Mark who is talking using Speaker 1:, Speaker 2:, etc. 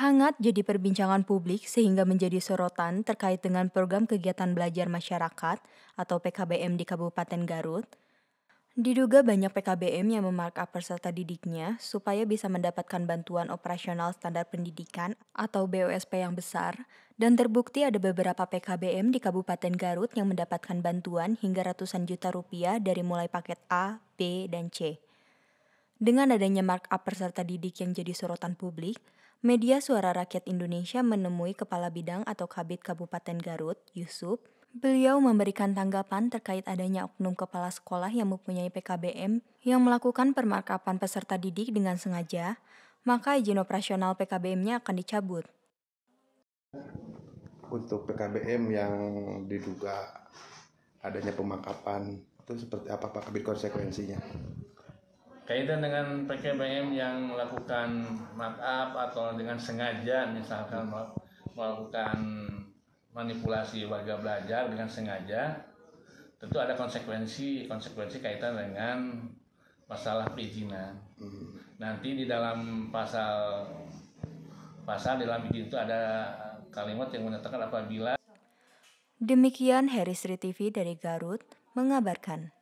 Speaker 1: Hangat jadi perbincangan publik sehingga menjadi sorotan terkait dengan program kegiatan belajar masyarakat atau PKBM di Kabupaten Garut. Diduga banyak PKBM yang memarkup peserta didiknya supaya bisa mendapatkan bantuan operasional standar pendidikan atau BOSP yang besar, dan terbukti ada beberapa PKBM di Kabupaten Garut yang mendapatkan bantuan hingga ratusan juta rupiah dari mulai paket A, B, dan C. Dengan adanya markup peserta didik yang jadi sorotan publik, Media Suara Rakyat Indonesia menemui Kepala Bidang atau Kabit Kabupaten Garut, Yusuf. Beliau memberikan tanggapan terkait adanya oknum kepala sekolah yang mempunyai PKBM yang melakukan permarkapan peserta didik dengan sengaja, maka izin operasional PKBM-nya akan dicabut.
Speaker 2: Untuk PKBM yang diduga adanya pemakapan itu seperti apa Pak Kabit konsekuensinya?
Speaker 3: Kaitan dengan PKBM yang melakukan markup atau dengan sengaja misalkan melakukan manipulasi warga belajar dengan sengaja tentu ada konsekuensi konsekuensi kaitan dengan masalah perizinan hmm. nanti di dalam pasal pasal dalam izin itu ada kalimat yang menyatakan apabila
Speaker 1: Demikian Harry Sri TV dari Garut mengabarkan.